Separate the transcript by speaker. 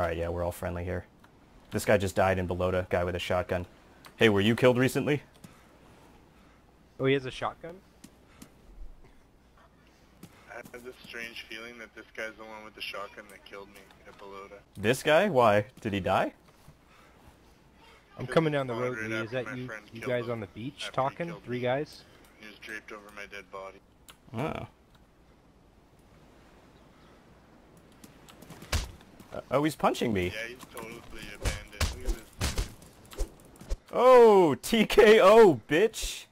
Speaker 1: Alright, yeah, we're all friendly here. This guy just died in Balota, guy with a shotgun. Hey, were you killed recently?
Speaker 2: Oh, he has a shotgun?
Speaker 3: I have this strange feeling that this guy's the one with the shotgun that killed me at Balota.
Speaker 1: This guy? Why? Did he die?
Speaker 2: I'm coming down the road.
Speaker 3: right
Speaker 2: Lee. Is that you? You guys
Speaker 3: him
Speaker 2: on the beach
Speaker 3: after
Speaker 2: talking? Three guys?
Speaker 3: He was draped over my dead body.
Speaker 1: Oh. Oh, he's punching me.
Speaker 3: Yeah, he's totally abandoned.
Speaker 1: Oh, TKO, bitch.